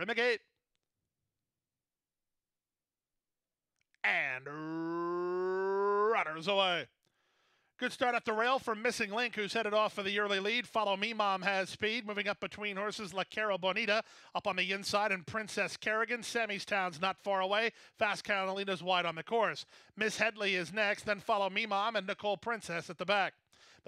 in the gate. And runners away. Good start at the rail from Missing Link, who's headed off for the early lead. Follow Me Mom has speed, moving up between horses La Cara Bonita up on the inside, and Princess Kerrigan. Sammy's Town's not far away. Fast Catalina's wide on the course. Miss Headley is next, then follow Me Mom and Nicole Princess at the back.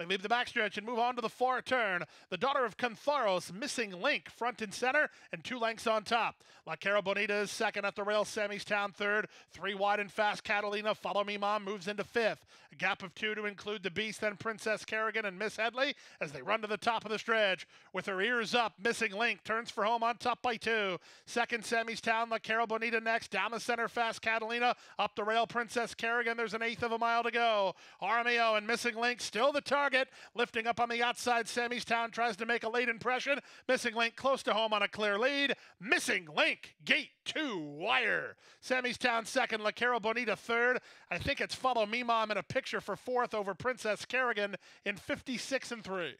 They leave the backstretch and move on to the far turn. The daughter of Kantharos, missing link, front and center, and two lengths on top. La Cara Bonita is second at the rail. Sammy's Town third. Three wide and fast. Catalina, Follow Me Mom, moves into fifth. A gap of two to include the Beast, then Princess Kerrigan and Miss Headley as they run to the top of the stretch. With her ears up, missing link turns for home on top by two. Second, Sammy's Town. La Cara Bonita next. Down the center, fast Catalina. Up the rail, Princess Kerrigan. There's an eighth of a mile to go. Armio and missing link still the target target. Lifting up on the outside, Sammy's Town tries to make a late impression. Missing Link close to home on a clear lead. Missing Link, gate two, wire. Sammy's Town second, La Cara Bonita third. I think it's Follow Me Mom in a picture for fourth over Princess Kerrigan in 56 and 3.